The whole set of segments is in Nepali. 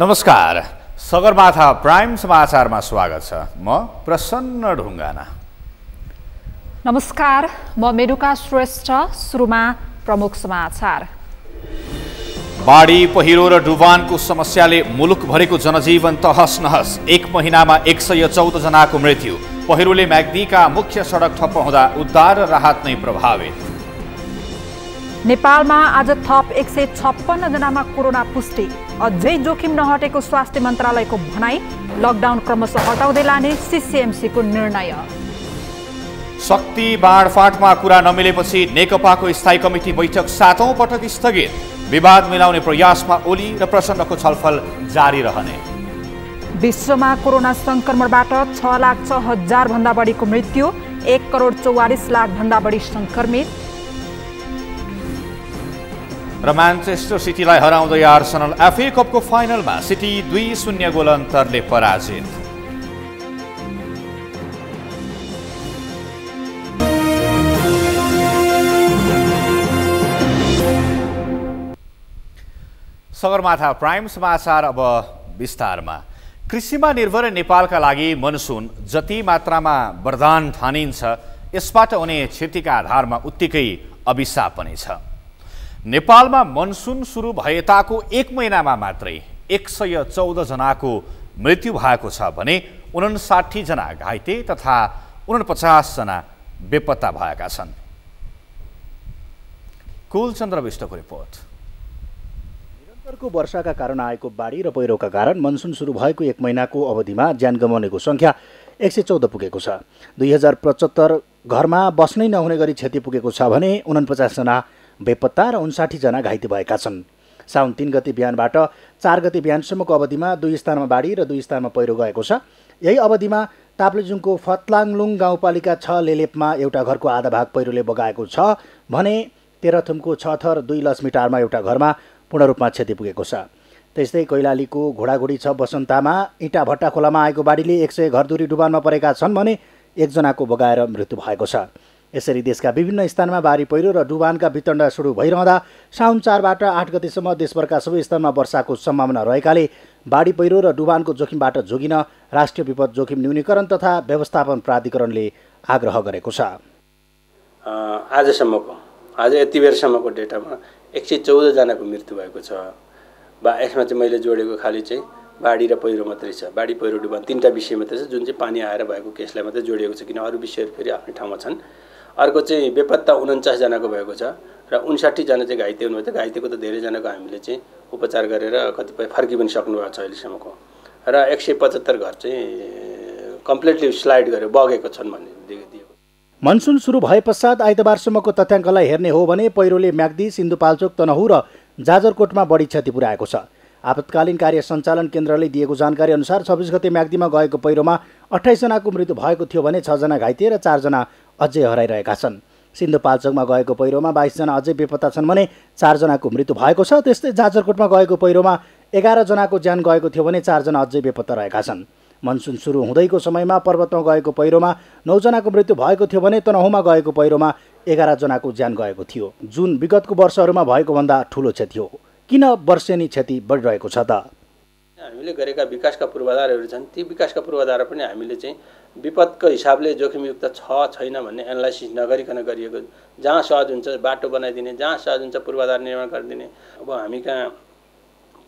नमस्कार। सगरमाथा प्राइम समाचारमा स्वागत छ। म प्रसन्न ढुङ्गाना। नमस्कार म मेरुका श्रेष्ठ सुरुमा प्रमुख समाचार। बाढी पहिरो र डुबानको समस्याले मुलुकभरिको जनजीवन तहस नहस। एक महिनामा एक सय चौध जनाको मृत्यु। पहिरोले म्याग्दीका मुख्य सडक ठप्प हुँदा उद्धार र राहत नै प्रभावित। नेपालमा आज थप एक सय छप्पन्न जनामा कोरोना पुष्टि। अझै जोखिम नहटेको स्वास्थ्य मन्त्रालयको भनाई लकडाउन क्रमशः हटाउँदै लाने सिसिएमसीको निर्णय। शक्ति बाँडफाँटमा कुरा नमिलेपछि नेकपाको स्थायी कमिटी बैठक सातौँ पटक स्थगित। विवाद मिलाउने प्रयासमा ओली र प्रचण्डको छलफल जारी रहने। विश्वमा कोरोना सङ्क्रमणबाट छ लाख छ हजारभन्दा बढीको मृत्यु एक करोड चौवालिस लाखभन्दा बढी सङ्क्रमित। र म्यान्चेस्टर सिटीलाई हराउँदै आर्सनल एफए कपको फाइनलमा सिटी दुई शून्य गोल अन्तरले पराजित। सगरमाथा प्राइम समाचार अब विस्तारमा। कृषिमा निर्भर नेपालका लागि मनसुन जति मात्रामा वरदान ठानिन्छ यसबाट हुने क्षतिका आधारमा उत्तिकै अभिशाप पनि छ। नेपालमा मनसुन सुरु भएताको एक महिनामा मात्रै एक सय चौधजनाको मृत्यु भएको छ भने उन्साठी जना घाइते तथा उनपचासजना बेपत्ता भएका छन्। कुलचन्द्र विष्टको रिपोर्ट। निरन्तरको वर्षाका कारण आएको बाढी र पहिरोका कारण मनसुन सुरु भएको एक महिनाको अवधिमा ज्यान गमाउनेको सङ्ख्या एक सय चौध पुगेको छ। दुई हजार पचहत्तर घरमा बस्नै नहुने गरी क्षति पुगेको छ भने उनपचासजना बेपत्ता र उन्साठीजना घाइते भएका छन्। साउन तिन गति बिहानबाट चार गति बिहानसम्मको अवधिमा दुई स्थानमा बाढी र दुई स्थानमा पहिरो गएको छ। यही अवधिमा ताप्लेजुङको फतलाङलुङ गाउँपालिका छ लेलेपमा एउटा घरको आधा भाग पहिरोले बगाएको छ भने तेह्रथुमको छ थर दुई लक्ष्मीटारमा एउटा घरमा पूर्ण रूपमा क्षति पुगेको छ। त्यस्तै कैलालीको घोडाघोडी छ बसन्तामा इँटा भट्टा खोलामा आएको बाढीले एक सय घरधुरी डुबानमा परेका छन् भने एकजनाको बगाएर मृत्यु भएको छ। यसरी देशका विभिन्न स्थानमा बाढी पहिरो र डुबानका वितण्ड सुरु भइरहँदा साउन चारबाट आठ गतिसम्म देशभरका सबै स्थानमा वर्षाको सम्भावना रहेकाले बाढी पहिरो र डुबानको जोखिमबाट जोगिन राष्ट्रिय विपद जोखिम न्यूनीकरण तथा व्यवस्थापन प्राधिकरणले आग्रह गरेको छ। आजसम्मको आज यति बेरसम्मको डेटामा एक सय चौधजनाको मृत्यु भएको छ। बा यसमा चाहिँ मैले जोडेको खालि चाहिँ बाढी र पहिरो मात्रै छ। बाढी पहिरो डुबान तिनवटा विषय मात्रै छ जुन चाहिँ पानी आएर भएको केसलाई मात्रै जोडिएको छ किन अरू विषयहरू फेरि आफ्नै ठाउँमा छन्। अर्को चाहिँ बेपत्ता उन्चासजनाको भएको छ र उन्साठीजना चाहिँ घाइते हुनुभएको छ घाइतेको त धेरैजनाको हामीले चाहिँ उपचार गरेर कतिपय फर्कि पनि सक्नुभएको छ अहिलेसम्मको। र एक सय पचहत्तर घर चाहिँ कम्प्लिटली स्लाइड गरेर बगेको छन् भन्ने मनसुन सुरु भए पश्चात आइतबारसम्मको तथ्याङ्कलाई हेर्ने हो भने पहिरोले म्याग्दी सिन्धुपाल्चोक तनहु र जाजरकोटमा बढी क्षति पुर्याएको छ। आपतकालीन कार्य सञ्चालन केन्द्रले दिएको जानकारी अनुसार छब्बिस गते म्याग्दीमा गएको पहिरोमा अठाइसजनाको मृत्यु भएको थियो भने छजना घाइते र चारजना अझै हराइरहेका छन्। सिन्धुपाल्चोकमा गएको पहिरोमा बाइसजना अझै बेपत्ता छन् भने चारजनाको मृत्यु भएको छ। त्यस्तै जाजरकोटमा गएको पहिरोमा एघारजनाको ज्यान गएको थियो भने चारजना अझै बेपत्ता रहेका छन्। मनसुन सुरु हुँदैको समयमा पर्वतमा गएको पहिरोमा नौजनाको मृत्यु भएको थियो भने तनहुमा गएको पहिरोमा एघारजनाको ज्यान गएको थियो। जुन विगतको वर्षहरूमा भएको भन्दा ठुलो क्षति हो। किन वर्षेनी क्षति बढिरहेको छ त? हामीले गरेका विकासका पूर्वाधारहरू छन्। ती विकासका पूर्वाधार पनि हामीले चाहिँ विपदको हिसाबले जोखिमयुक्त छ छैन भन्ने एनालाइसिस नगरिकन गरिएको जहाँ सहज हुन्छ बाटो बनाइदिने जहाँ सहज हुन्छ पूर्वाधार निर्माण गरिदिने अब हामी कहाँ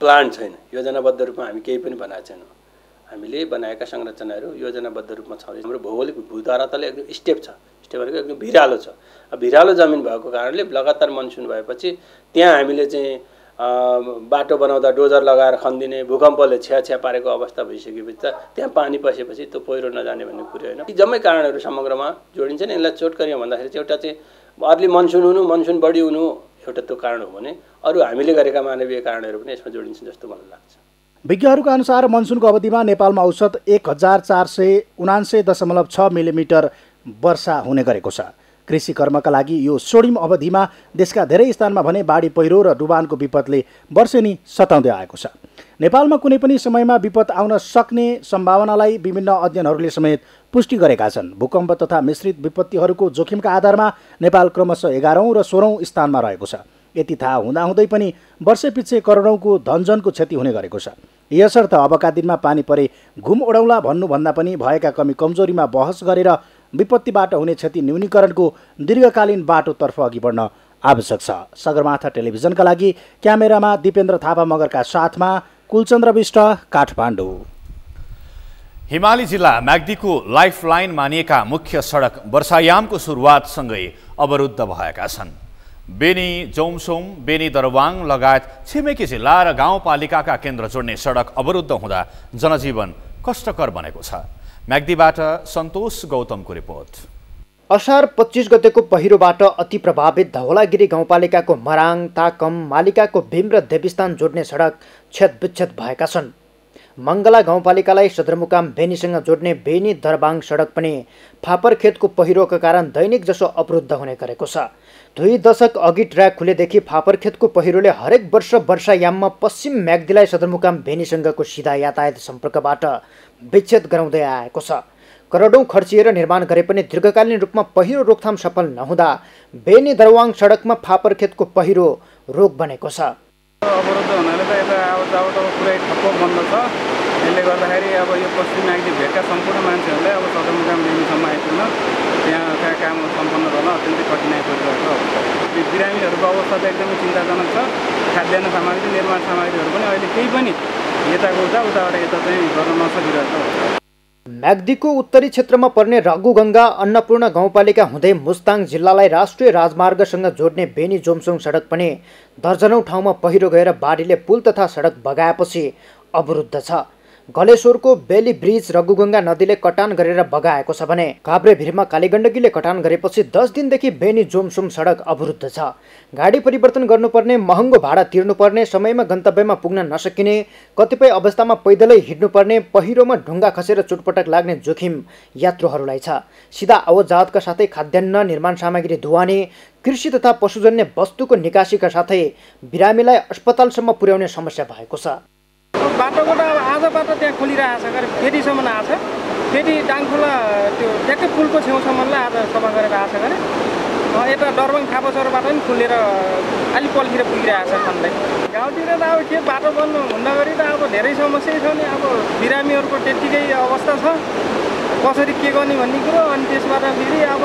प्लान छैन योजनाबद्ध रूपमा हामी केही पनि बनाएको छैनौँ। हामीले बनाएका संरचनाहरू योजनाबद्ध रूपमा छ। हाम्रो भौगोलिक भूधारतल एकदम स्टेप छ। स्टेपहरूको एकदम भिरालो छ। भिरालो जमिन भएको कारणले लगातार मनसुन भएपछि त्यहाँ हामीले चाहिँ बाटो बनाउँदा डोजर लगाएर खनिदिने भूकम्पले छ्या छ्या पारेको अवस्था भइसकेपछि त त्यहाँ पानी पसेपछि त्यो पहिरो नजाने भन्ने कुरो होइन। यी जम्मै कारणहरू समग्रमा जोडिन्छ नि यसलाई चोटकरिया भन्दाखेरि चाहिँ एउटा चाहिँ अर्ली मनसुन हुनु मनसुन बढी हुनु एउटा त्यो कारण हो भने अरू हामीले गरेका मानवीय कारणहरू पनि यसमा जोडिन्छ जस्तो मलाई लाग्छ। विज्ञहरूका अनुसार मनसुनको अवधिमा नेपालमा औसत एक हजार चार सय उनान्सय दशमलव छ मिलिमिटर वर्षा हुने गरेको छ। कृषि कर्मका लागि यो स्वर्णिम अवधिमा देशका धेरै स्थानमा भने बाढी पहिरो र डुबानको विपदले वर्षेनी सताउँदै आएको छ। नेपालमा कुनै पनि समयमा विपद आउन सक्ने सम्भावनालाई विभिन्न अध्ययनहरूले समेत पुष्टि गरेका छन्। भूकम्प तथा मिश्रित विपत्तिहरूको जोखिमका आधारमा नेपाल क्रमशः एघारौँ र सोह्रौँ स्थानमा रहेको छ। यति थाहा हुँदाहुँदै पनि वर्षैपिच्छे करोडौँको धनजनको क्षति हुने गरेको छ। यसर्थ अबका दिनमा पानी परे घुम ओडाउला भन्नुभन्दा पनि भएका कमी कमजोरीमा बहस गरेर विपत्तिबाट हुने क्षति न्यूनीकरणको दीर्घकालीन बाटोतर्फ अघि बढ्न आवश्यक छ। सगरमाथा टेलिभिजनका लागि क्यामेरामा दिपेन्द्र थापा मगरका साथमा कुलचन्द्र विष्ट काठमाडौँ। हिमाली जिल्ला म्याग्दीको लाइफलाइन मानिएका मुख्य सडक वर्षायामको सुरुवातसँगै अवरुद्ध भएका छन्। बेनी जौमसोम बेनी दरवाङ लगायत छिमेकी जिल्ला र गाउँपालिकाका केन्द्र जोड्ने सडक अवरुद्ध हुँदा जनजीवन कष्टकर बनेको छ। म्याग्दीबाट सन्तोष गौतमको रिपोर्ट। असार पच्चिस गतेको पहिरोबाट अति प्रभावित धौलागिरी गाउँपालिकाको मराङ ताकम मालिकाको भीम र देवीस्थान जोड्ने सडक क्षत भएका छन्। मङ्गला गाउँपालिकालाई सदरमुकाम बेनीसँग जोड्ने बेनी दरबाङ सडक पनि फापरखेतको पहिरोका कारण दैनिक जसो अवरुद्ध हुने गरेको छ। दुई दशक अघि ट्र्याक खुलेदेखि फापरखेतको पहिरोले हरेक वर्ष वर्षायाममा पश्चिम म्याग्दीलाई सदरमुकाम बेनीसँगको सिधा यातायात सम्पर्कबाट विच्छेद गराउँदै आएको छ। करोडौँ खर्चिएर निर्माण गरे पनि दीर्घकालीन रूपमा पहिरो रोकथाम सफल नहुँदा बेनी दरवाङ सडकमा फापरखेतको पहिरो रोग बनेको छ। अवरुद्ध हुनाले त यता अब जावट अब पुरै ठप्प बन्द छ। यसले गर्दाखेरि अब यो पश्चिम नागरिक भेगका सम्पूर्ण मान्छेहरूले अब सदरमुकाम बेनीसम्म आइपुग्न त्यहाँका काम सम्पन्न गर्न अत्यन्तै कठिनाइ परिरहेको छ। बिरामीहरूको अवस्था त एकदमै चिन्ताजनक छ। खाद्यान्न सामग्री निर्माण सामग्रीहरू पनि अहिले केही पनि यताको म्याग्दीको उत्तरी क्षेत्रमा पर्ने रघुगङ्गा अन्नपूर्ण गाउँपालिका हुँदै मुस्ताङ जिल्लालाई राष्ट्रिय राजमार्गसँग जोड्ने बेनी जोमसोङ सडक पनि दर्जनौँ ठाउँमा पहिरो गएर बाढीले पुल तथा सडक बगाएपछि अवरुद्ध छ। गलेश्वरको बेली ब्रिज रघुगङ्गा नदीले कटान गरेर बगाएको छ भने काभ्रे भिरमा कालीगण्डकीले कटान गरेपछि दस दिनदेखि बेनी जोमसुम सडक अवरुद्ध छ। गाडी परिवर्तन गर्नुपर्ने महँगो भाडा तिर्नुपर्ने समयमा गन्तव्यमा पुग्न नसकिने कतिपय अवस्थामा पैदलै हिँड्नुपर्ने पहिरोमा ढुङ्गा खसेर चुटपटक लाग्ने जोखिम यात्रुहरूलाई छ। सिधा आवजातका साथै खाद्यान्न निर्माण सामग्री धुवाने कृषि तथा पशुजन्य वस्तुको निकासीका साथै बिरामीलाई अस्पतालसम्म पुर्याउने समस्या भएको छ। बाटोको त अब आज बाटो त्यहाँ खोलिरहेको छ फेरिसम्म आएको छ। फेरि डाङखोला त्यो ट्याक्कै पुलको छेउसम्मलाई आज सफा गरेर आएको छ भने यता डरबङ खापासरबाट पनि खुलेर अलिक पल्खिएर पुगिरहेको छ खन्दै गाउँतिर त अब के बाटो बन्नु हुँदा गरी त अब धेरै समस्या छ नि। अब बिरामीहरूको त्यत्तिकै अवस्था छ। कसरी के गर्ने भन्ने कुरो अनि त्यसबाट फेरि अब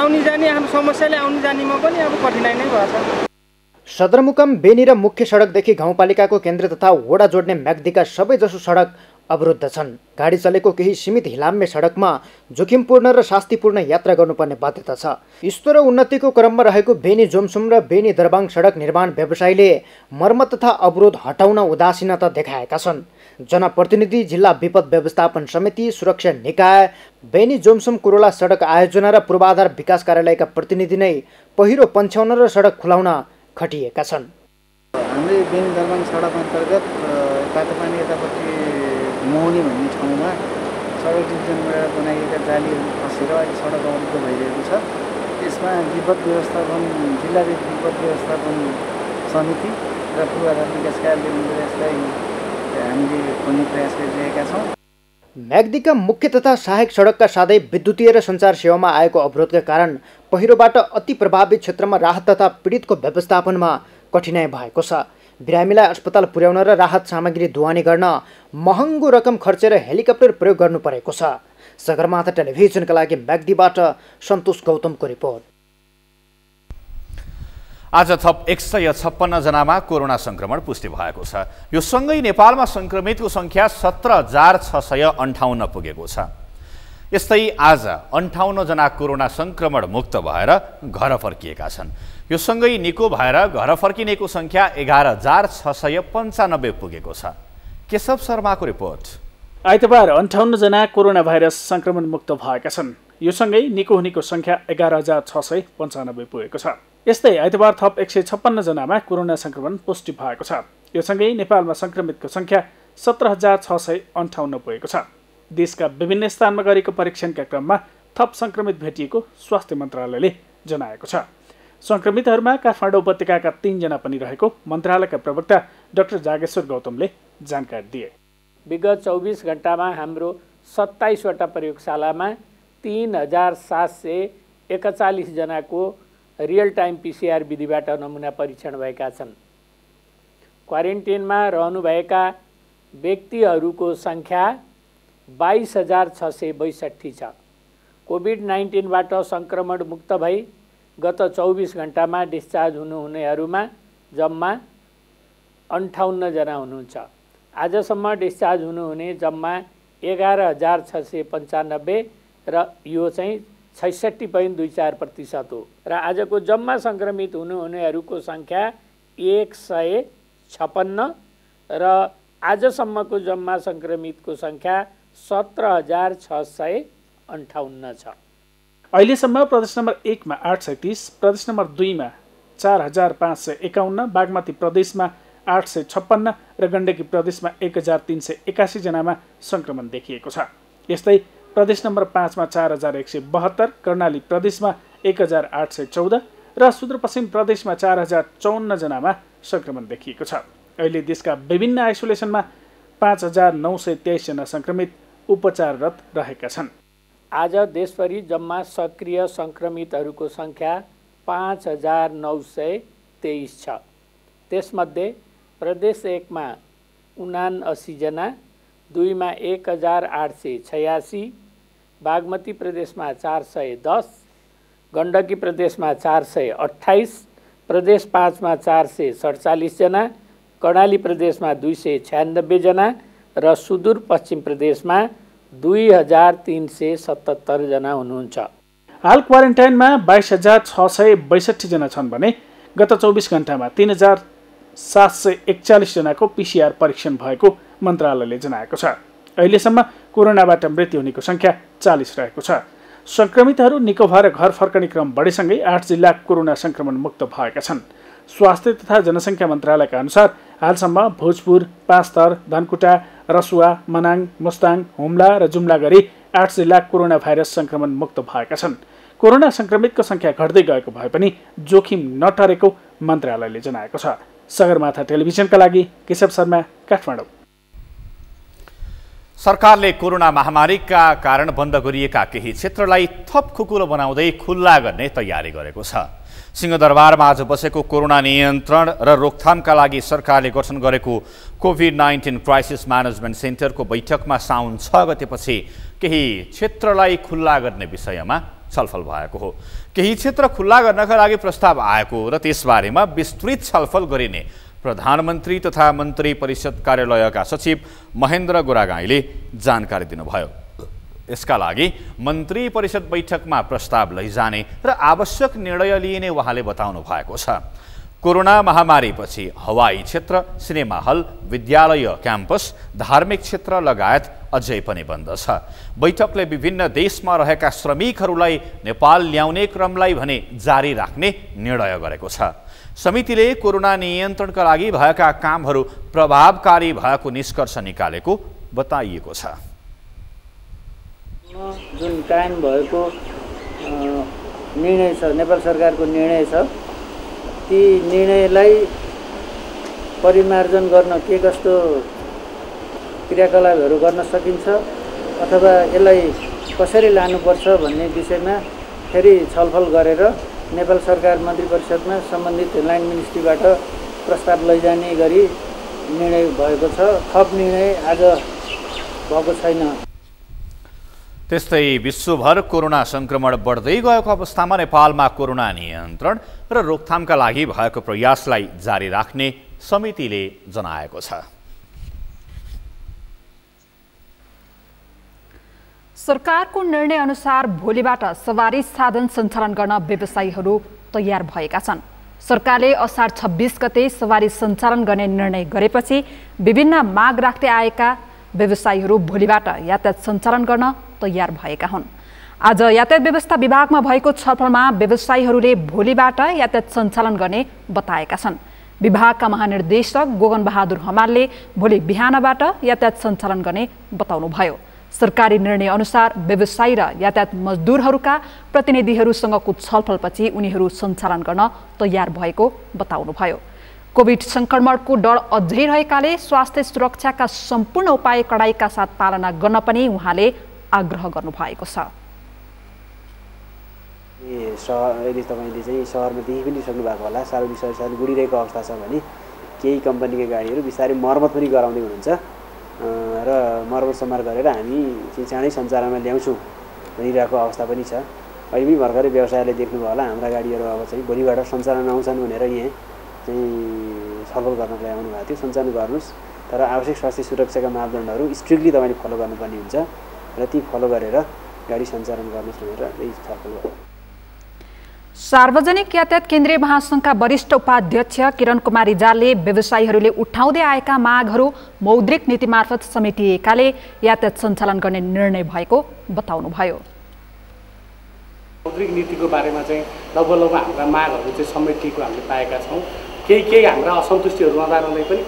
आउने जाने आफ्नो समस्याले आउने जानेमा पनि अब कठिनाइ नै भएछ सदरमुकाम बेनी र मुख्य सडकदेखि गाउँपालिकाको केन्द्र तथा वडा जोड्ने म्याग्दीका सबैजसो सडक अवरुद्ध छन्। गाडी चलेको केही सीमित हिलाम्मे सडकमा जोखिमपूर्ण र शास्तिपूर्ण यात्रा गर्नुपर्ने बाध्यता छ। यस्तो र उन्नतिको क्रममा रहेको बेनी जोमसुम र बेनी दरबाङ सडक निर्माण व्यवसायले मर्मत तथा अवरोध हटाउन उदासीनता देखाएका छन्। जनप्रतिनिधि जिल्ला विपद व्यवस्थापन समिति सुरक्षा निकाय बेनी जोमसुम कुरोला सडक आयोजना र पूर्वाधार विकास कार्यालयका प्रतिनिधि नै पहिरो पन्छ्याउन र सडक खुलाउन खटिएका छन्। हाम्रै बेनी दरबाङ सडक अन्तर्गत पानी यतापट्टि मौनी भन्ने ठाउँमा सडक डिभिजनबाट बनाइएका जालीहरू खसेर अहिले सडक अवरुद्ध भइरहेको छ। यसमा विपद व्यवस्थापन जिल्ला विपद व्यवस्थापन समिति र पूर्वाधार विकास कार्यालय यसलाई हामीले खोल्ने प्रयास गरिरहेका छौँ। म्याग्दीका मुख्य तथा सहायक सडकका साथै विद्युतीय र सञ्चार सेवामा आएको अवरोधका कारण पहिरोबाट अति प्रभावित क्षेत्रमा राहत तथा पीडितको व्यवस्थापनमा कठिनाइ भएको छ। बिरामीलाई अस्पताल पुर्याउन र राहत सामग्री दुवानी गर्न महँगो रकम खर्चेर हेलिकप्टर प्रयोग गर्नु परेको छ। सगरमाथा टेलिभिजनका लागि म्याग्दीबाट सन्तोष गौतमको रिपोर्ट। आज थप एक सय छप्पन्नजनामा कोरोना सङ्क्रमण पुष्टि भएको छ। यो सँगै नेपालमा सङ्क्रमितको सङ्ख्या सत्र हजार छ सय अन्ठाउन्न पुगेको छ। यस्तै आज अन्ठाउन्नजना कोरोना सङ्क्रमण मुक्त भएर घर फर्किएका छन्। यो सँगै निको भएर घर फर्किनेको सङ्ख्या एघार हजार छ सय पन्चानब्बे पुगेको छ। केशव शर्माको रिपोर्ट। आइतबार अन्ठाउन्नजना कोरोना भाइरस सङ्क्रमण मुक्त भएका छन्। यो सँगै निको हुनेको सङ्ख्या एघार हजार छ सय पन्चानब्बे पुगेको छ। यस्तै आइतबार थप एक सय छप्पन्नजनामा कोरोना सङ्क्रमण पुष्टि भएको छ। यो सँगै नेपालमा सङ्क्रमितको सङ्ख्या सत्र हजार छ सय अन्ठाउन्न पुगेको छ। देशका विभिन्न स्थानमा गरेको परीक्षणका क्रममा थप सङ्क्रमित भेटिएको स्वास्थ्य मन्त्रालयले जनाएको छ। सङ्क्रमितहरूमा काठमाडौँ उपत्यकाका तिनजना पनि रहेको मन्त्रालयका प्रवक्ता डाक्टर जागेश्वर गौतमले जानकारी दिए। विगत चौबिस घन्टामा हाम्रो सत्ताइसवटा प्रयोगशालामा तिन हजार सात सय एकचालिसजनाको रियल टाइम पिसिआर विधिबाट नमुना परीक्षण भएका छन्। क्वारेन्टिनमा रहनुभएका व्यक्तिहरूको सङ्ख्या बाइस हजार छ सय बैसठी छ। कोभिड नाइन्टिनबाट सङ्क्रमण मुक्त भई गत चौबिस घन्टामा डिस्चार्ज हुनुहुनेहरूमा जम्मा अन्ठाउन्नजना हुनुहुन्छ। आजसम्म डिस्चार्ज हुनुहुने जम्मा एघार हजार छ सय पन्चानब्बे र यो चाहिँ छैसठी पोइन्ट दुई चार प्रतिशत हो र आजको जम्मा सङ्क्रमित हुनुहुनेहरूको सङ्ख्या एक सय छपन्न र आजसम्मको जम्मा सङ्क्रमितको सङ्ख्या सत्र हजार छ सय अन्ठाउन्न छ। अहिलेसम्म प्रदेश नम्बर एकमा आठ सय तिस प्रदेश नम्बर दुईमा चार हजार पाँच सय एकाउन्न बागमती प्रदेशमा आठ सय छप्पन्न र गण्डकी प्रदेशमा एक हजार तिन सय एकासीजनामा सङ्क्रमण देखिएको छ। यस्तै प्रदेश नम्बर पाँचमा चार हजार एक सय बहत्तर कर्णाली प्रदेशमा एक हजार आठ सय चौध र सुदूरपश्चिम प्रदेशमा चार हजार चौन्नजनामा सङ्क्रमण देखिएको छ। अहिले देशका विभिन्न आइसोलेसनमा पाँच हजार नौ सय तेइसजना सङ्क्रमित उपचाररत रहेका छन्। आज देशभरि जम्मा सक्रिय सङ्क्रमितहरूको सङ्ख्या पाँच हजार नौ सय तेइस छ। त्यसमध्ये प्रदेश एकमा उना असीजना दुईमा एक हजार आठ सय छयासी बागमती प्रदेशमा चार सय दस गण्डकी प्रदेशमा चार सय अठाइस प्रदेश पाँचमा चार सय सडचालिसजना कर्णाली प्रदेशमा दुई सय छ्यानब्बेजना र सुदूरपश्चिम प्रदेशमा दुई हजार तिन सय सतहत्तरजना हुनुहुन्छ। हाल क्वारेन्टाइनमा बाइस हजार छ सय बैसठीजना छन् भने गत चौबिस घन्टामा तिन हजार सात सय एकचालिसजनाको पिसिआर परीक्षण भएको मन्त्रालयले जनाएको छ। अहिलेसम्म कोरोनाबाट मृत्यु हुनेको सङ्ख्या चालिस रहेको छ। सङ्क्रमितहरू निको भएर घर फर्कने क्रम बढेसँगै आठ जिल्ला कोरोना सङ्क्रमण मुक्त भएका छन्। स्वास्थ्य तथा जनसङ्ख्या मन्त्रालयका अनुसार हालसम्म भोजपुर पाँचथर धनकुटा रसुवा मनाङ मुस्ताङ हुम्ला र जुम्ला गरी आठ जिल्ला कोरोना भाइरस सङ्क्रमण मुक्त भएका छन्। कोरोना सङ्क्रमितको सङ्ख्या घट्दै गएको भए पनि जोखिम नटरेको मन्त्रालयले जनाएको छ। सगरमाथा टेलिभिजनका लागि केशव शर्मा काठमाडौँ। सरकारले कोरोना महामारीका कारण बन्द गरिएका केही क्षेत्रलाई थप खुकुलो बनाउँदै खुल्ला गर्ने तयारी गरेको छ। सिंहदरबारमा आज बसेको कोरोना नियन्त्रण र रोकथामका लागि सरकारले गठन गरेको कोभिड नाइन्टिन क्राइसिस म्यानेजमेन्ट सेन्टरको बैठकमा साउन छ गतेपछि केही क्षेत्रलाई खुल्ला गर्ने विषयमा छलफल भएको हो। केही क्षेत्र खुल्ला गर्नका लागि प्रस्ताव आएको र त्यसबारेमा विस्तृत छलफल गरिने प्रधानमन्त्री तथा मन्त्री परिषद कार्यालयका सचिव महेन्द्र गोरागाईले जानकारी दिनुभयो। यसका लागि मन्त्री परिषद बैठकमा प्रस्ताव लैजाने र आवश्यक निर्णय लिइने उहाँले बताउनु भएको छ। कोरोना महामारीपछि हवाई क्षेत्र सिनेमा हल विद्यालय क्याम्पस धार्मिक क्षेत्र लगायत अझै पनि बन्द छ। बैठकले विभिन्न देशमा रहेका श्रमिकहरूलाई नेपाल ल्याउने क्रमलाई भने जारी राख्ने निर्णय गरेको छ। समितिले कोरोना नियन्त्रणका लागि भएका कामहरू प्रभावकारी भएको निष्कर्ष निकालेको बताइएको छ। जुन कायम भएको निर्णय छ नेपाल सरकारको निर्णय छ ती निर्णयलाई परिमार्जन गर्न के कस्तो क्रियाकलापहरू गर्न सकिन्छ अथवा यसलाई कसरी लानुपर्छ भन्ने विषयमा फेरि छलफल गरेर नेपाल सरकार मन्त्री परिषदमा सम्बन्धित लाइन मिनिस्ट्रीबाट प्रस्ताव लैजाने गरी निर्णय भएको छ। थप निर्णय आज भएको छैन। त्यस्तै विश्वभर कोरोना सङ्क्रमण बढ्दै गएको अवस्थामा नेपालमा कोरोना नियन्त्रण र रोकथामका लागि भएको प्रयासलाई जारी राख्ने समितिले जनाएको छ। सरकारको निर्णय अनुसार भोलिबाट सवारी साधन सञ्चालन गर्न व्यवसायीहरू तयार भएका छन्। सरकारले असार छब्बिस गते सवारी सञ्चालन गर्ने निर्णय गरेपछि विभिन्न माग राख्दै आएका व्यवसायीहरू भोलिबाट यातायात सञ्चालन गर्न तयार भएका हुन्। आज यातायात व्यवस्था विभागमा भएको छलफलमा व्यवसायीहरूले भोलिबाट यातायात सञ्चालन गर्ने बताएका छन्। विभागका महानिर्देशक गोगन बहादुर हमालले भोलि बिहानबाट यातायात सञ्चालन गर्ने बताउनुभयो। सरकारी निर्णय अनुसार व्यवसायी र यातायात मजदुरहरूका प्रतिनिधिहरूसँगको छलफलपछि उनीहरू सञ्चालन गर्न तयार भएको बताउनुभयो। कोभिड सङ्क्रमणको डर अझै रहेकाले स्वास्थ्य सुरक्षाका सम्पूर्ण उपाय कडाइका साथ पालना गर्न पनि उहाँले आग्रह गर्नुभएको छ। यदि तपाईँले चाहिँ सहरमा देखि पनि सक्नु भएको होला। सार्वजनिक सहर साधन गुडिरहेको अवस्था छ भने केही कम्पनीका गाडीहरू बिस्तारै मर्मत पनि गराउँदै हुनुहुन्छ। र मर्मत समार गरेर हामी चाहिँ चाँडै सञ्चालनमा ल्याउँछौँ भनिरहेको अवस्था पनि छ। अहिले पनि भर्खरै व्यवसायले देख्नुभयो होला हाम्रा गाडीहरू अब चाहिँ भोलिबाट सञ्चालन आउँछन् भनेर यहाँ चाहिँ छलफल गर्नलाई आउनु भएको थियो। सञ्चालन गर्नुहोस्। तर आवश्यक स्वास्थ्य सुरक्षाका मापदण्डहरू स्ट्रिक्टली तपाईँले फलो गर्नुपर्ने हुन्छ। र ती फलो गरेर गाडी सञ्चालन गर्नुहोस् भनेर यही छलफल गर्नु सार्वजनिक यातायात केन्द्रीय महासङ्घका वरिष्ठ उपाध्यक्ष किरण कुमार रिजालले व्यवसायीहरूले उठाउँदै आएका मागहरू मौद्रिक नीति मार्फत समेटिएकाले यातायात सञ्चालन गर्ने निर्णय भएको बताउनुभयो। मौद्रिक नीतिको बारेमा चाहिँ लगभग लगभग हाम्रा मागहरू चाहिँ समेटिएको हामीले पाएका छौँ। केही केही हाम्रा असन्तुष्टिहरू रहँदा पनि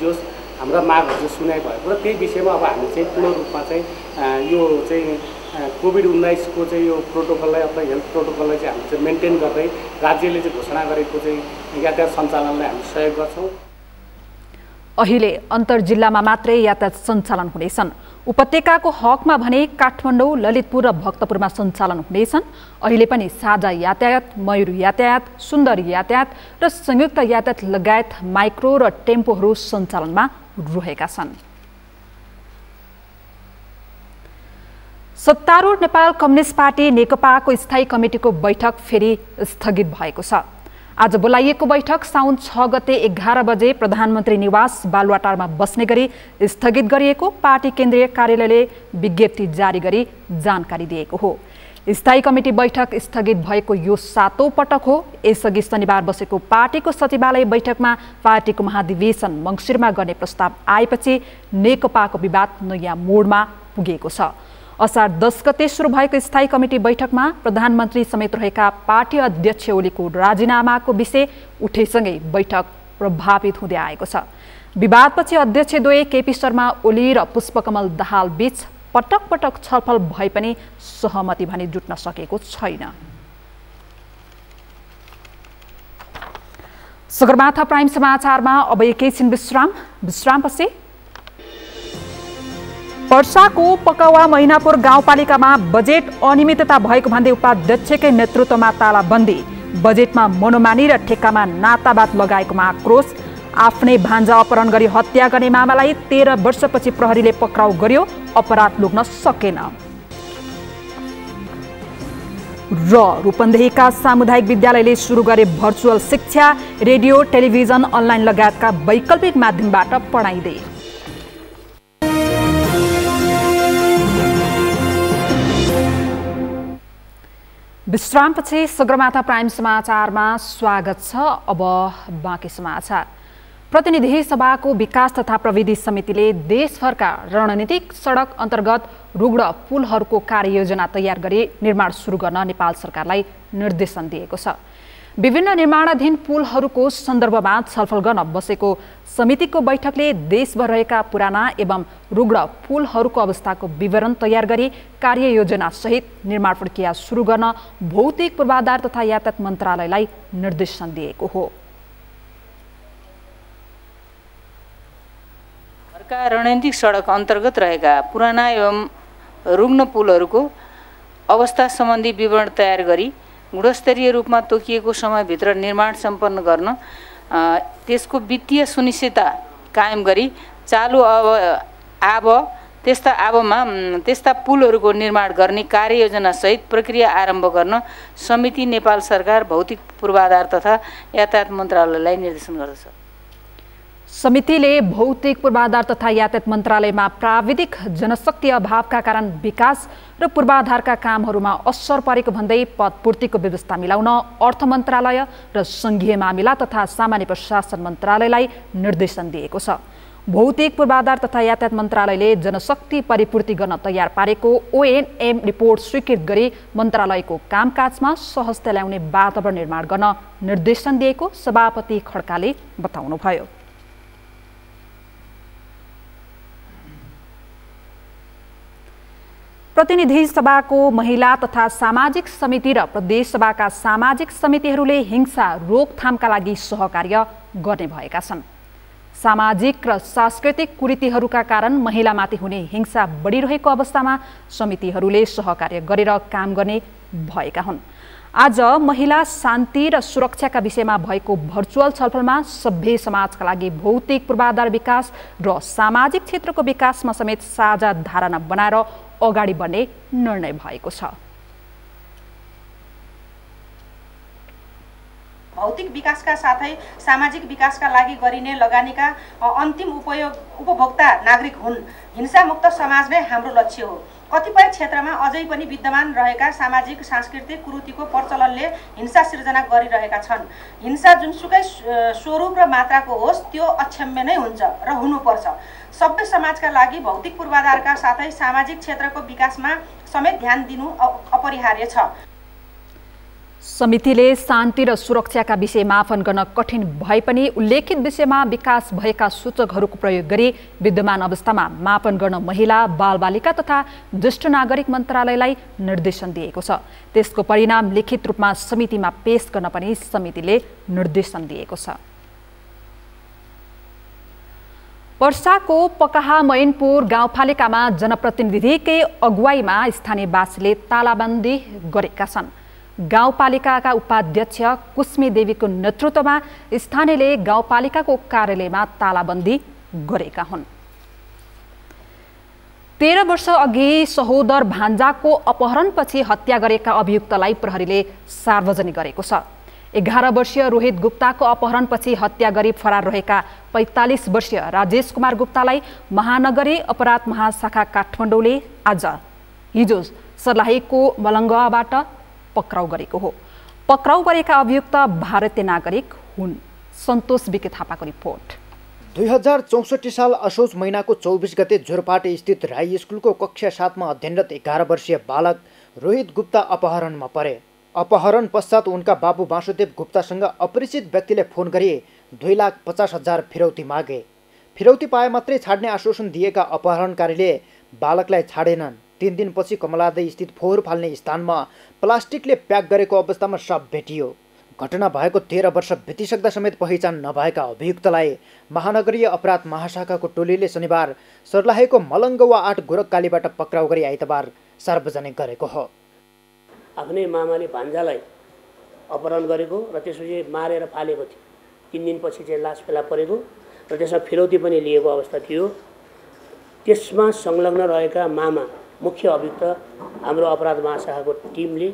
जोस् हाम्रा मागहरू सुनाइ भएको र त्यही विषयमा अब हामी चाहिँ पूर्ण रूपमा चाहिँ यो चाहिँ कोभिड उन्नाइसको चाहिँ यो प्रोटोकललाई अथवा हेल्थ प्रोटोकललाई चाहिँ हामी चाहिँ मेन्टेन गर्दै राज्यले चाहिँ घोषणा गरेको चाहिँ यातायात सञ्चालनलाई हामी सहयोग गर्छौँ। अहिले अन्तर जिल्लामा मात्रै यातायात सञ्चालन हुनेछन्। उपत्यकाको हकमा भने काठमाडौँ ललितपुर र भक्तपुरमा सञ्चालन हुनेछन्। अहिले पनि साझा यातायात मयूर यातायात सुन्दर यातायात र संयुक्त यातायात लगायत माइक्रो र टेम्पोहरू सञ्चालनमा रहेका छन् सत्तारूढ नेपाल कम्युनिस्ट पार्टी नेकपाको स्थायी कमिटीको बैठक फेरि स्थगित भएको छ। आज बोलाइएको बैठक साउन छ गते एघार बजे प्रधानमन्त्री निवास बालुवाटारमा बस्ने गरी स्थगित गरिएको पार्टी केन्द्रीय कार्यालयले विज्ञप्ति जारी गरी जानकारी दिएको हो। स्थायी कमिटी बैठक स्थगित भएको यो सातौँ पटक हो। यसअघि शनिबार बसेको पार्टीको सचिवालय बैठकमा पार्टीको महाधिवेशन मङ्सिरमा गर्ने प्रस्ताव आएपछि नेकपाको विवाद नयाँ मोडमा पुगेको छ। असार दस गते सुरु भएको स्थायी कमिटी बैठकमा प्रधानमन्त्री समेत रहेका पार्टी अध्यक्ष ओलीको राजीनामाको विषय उठेसँगै बैठक प्रभावित हुँदै आएको छ। विवादपछि अध्यक्षद्वय केपी शर्मा ओली र पुष्पकमल दाहाल बीच पटक पटक छलफल भए पनि सहमति भने जुट्न सकेको छैन। सगरमाथा प्राइम समाचारमा अब एकैछिन विश्राम? विश्रामपछि। पर्साको पकावा मैनापुर गाउँपालिकामा बजेट अनियमितता भएको भन्दै उपाध्यक्षकै नेतृत्वमा तालाबन्दी। बजेटमा मनोमानी र ठेक्कामा नातावाद लगाएकोमा आक्रोश। आफ्नै भान्जा अपहरण गरी हत्या गर्ने मामालाई तेह्र वर्षपछि प्रहरीले पक्राउ गर्यो अपराध लुक्न सकेन। र रूपन्देहीका सामुदायिक विद्यालयले सुरु गरे भर्चुअल शिक्षा रेडियो टेलिभिजन अनलाइन लगायतका वैकल्पिक माध्यमबाट पढाइँदै। विश्रामपछि सगरमाथा प्राइम समाचारमा स्वागत छ। अब बाँकी समाचार। प्रतिनिधि सभाको विकास तथा प्रविधि समितिले देशभरका रणनीतिक सडक अन्तर्गत रुग्ण पुलहरूको कार्ययोजना तयार गरी निर्माण सुरु गर्न नेपाल सरकारलाई निर्देशन दिएको छ। विभिन्न निर्माणाधीन पुलहरूको सन्दर्भमा छलफल गर्न बसेको समितिको बैठकले देशभर रहेका पुराना एवं रुग्ण पुलहरूको अवस्थाको विवरण तयार गरी कार्ययोजना सहित निर्माण प्रक्रिया सुरु गर्न भौतिक पूर्वाधार तथा यातायात मन्त्रालयलाई निर्देशन दिएको हो। रणनीतिक सडक अन्तर्गत रहेका पुराना एवं रुग्ण पुलहरूको अवस्था सम्बन्धी विवरण तयार गरी गुणस्तरीय रूपमा तोकिएको समयभित्र निर्माण सम्पन्न गर्न त्यसको वित्तीय सुनिश्चितता कायम गरी चालु अब आब त्यस्ता आबमा त्यस्ता पुलहरूको निर्माण गर्ने कार्ययोजनासहित प्रक्रिया आरम्भ गर्न समिति नेपाल सरकार भौतिक पूर्वाधार तथा यातायात मन्त्रालयलाई निर्देशन गर्दछ। समितिले भौतिक पूर्वाधार तथा यातायात मन्त्रालयमा प्राविधिक जनशक्ति अभावका कारण विकास र पूर्वाधारका कामहरूमा असर परेको भन्दै पदपूर्तिको व्यवस्था मिलाउन अर्थ मन्त्रालय र सङ्घीय मामिला तथा सामान्य प्रशासन मन्त्रालयलाई निर्देशन दिएको छ। भौतिक पूर्वाधार तथा यातायात मन्त्रालयले जनशक्ति परिपूर्ति गर्न तयार पारेको ओएनएम रिपोर्ट स्वीकृत गरी मन्त्रालयको कामकाजमा सहजता ल्याउने वातावरण निर्माण गर्न निर्देशन दिएको सभापति खड्काले बताउनुभयो। प्रतिनिधि सभाको महिला तथा सामाजिक समिति र प्रदेश सभाका सामाजिक समितिहरूले हिंसा रोकथामका लागि सहकार्य गर्ने भएका छन्। सामाजिक र सांस्कृतिक कुरीतिहरूका कारण महिलामाथि हुने हिंसा बढिरहेको अवस्थामा समितिहरूले सहकार्य गरेर काम गर्ने भएका हुन्। आज महिला शान्ति र सुरक्षाका विषयमा भएको भर्चुअल छलफलमा सभ्य समाजका लागि भौतिक पूर्वाधार विकास र सामाजिक क्षेत्रको विकासमा समेत साझा धारणा बनाएर अगाडि बढ्ने निर्णय भएको छ। भौतिक विकासका साथै सामाजिक विकासका लागि गरिने लगानीका अन्तिम उपयोग उपभोक्ता नागरिक हुन्। हिंसामुक्त समाज नै हाम्रो लक्ष्य हो। कतिपय क्षेत्रमा अझै पनि विद्यमान रहेका सामाजिक सांस्कृतिक कुरुतिको प्रचलनले हिंसा सिर्जना गरिरहेका छन्। हिंसा जुनसुकै स्वरूप र मात्राको होस् त्यो अक्षम्य नै हुन्छ र हुनुपर्छ। सभ्य समाजका लागि भौतिक पूर्वाधारका साथै सामाजिक क्षेत्रको विकासमा समेत ध्यान दिनु अपरिहार्य छ। समितिले शान्ति र सुरक्षाका विषय मापन गर्न कठिन भए पनि उल्लेखित विषयमा विकास भएका सूचकहरूको प्रयोग गरी विद्यमान अवस्थामा मापन गर्न महिला बालबालिका तथा ज्येष्ठ नागरिक मन्त्रालयलाई निर्देशन दिएको छ। त्यसको परिणाम लिखित रूपमा समितिमा पेश गर्न पनि समितिले निर्देशन दिएको छ। वर्षाको पकाहा मैनपुर गाउँपालिकामा जनप्रतिनिधिकै अगुवाईमा स्थानीयवासीले तालाबन्दी गरेका छन्। गाउँपालिकाका उपाध्यक्ष कुस्मी देवीको नेतृत्वमा स्थानीयले गाउँपालिकाको कार्यालयमा तालाबन्दी गरेका हुन्। तेह्र वर्ष अघि सहोदर भान्जाको अपहरणपछि हत्या गरेका अभियुक्तलाई प्रहरीले सार्वजनिक गरेको छ। एघार वर्षीय रोहित गुप्ताको अपहरणपछि हत्या गरी फरार रहेका पैँतालिस वर्षीय राजेश कुमार गुप्तालाई महानगरी अपराध महाशाखा काठमाडौँले आज हिजो सर्लाहीको मलङ्गाबाट पक्राउ गरेको हो। पक्राउ गरेका अभियुक्त भारतीय नागरिक हुन् सन्तोष बिके थापाको रिपोर्ट। दुई हजार चौसठी साल असोज महिनाको चौबिस गते जोरपाटे स्थित राई स्कुलको कक्षा सातमा अध्ययनरत एघार वर्षीय बालक रोहित गुप्ता अपहरणमा परे। अपहरण पश्चात उनका बाबु वासुदेव गुप्तासँग अपरिचित व्यक्तिले फोन गरी दुई लाख पचास हजार फिरौती मागे। फिरौती पाए मात्रै छाड्ने आश्वासन दिएका अपहरणकारीले बालकलाई छाडेनन्। तिन दिनपछि कमलादै स्थित फोहोर फाल्ने स्थानमा प्लास्टिकले प्याक गरेको अवस्थामा शव भेटियो। घटना भएको तेह्र वर्ष बितिसक्दा समेत पहिचान नभएका अभियुक्तलाई महानगरीय अपराध महाशाखाको टोलीले शनिबार सर्लाहीको मलङ्ग वा आठ गोरखकालीबाट पक्राउ गरी आइतबार सार्वजनिक गरेको हो। आफ्नै मामाले भान्जालाई अपहरण गरेको र त्यसपछि मारेर फालेको थियो। तिन दिनपछि चाहिँ लास फेला परेको र त्यसमा फिरौती पनि लिएको अवस्था थियो। त्यसमा संलग्न रहेका मामा मुख्य अभियुक्त हाम्रो अपराध महाशाखाको टिमले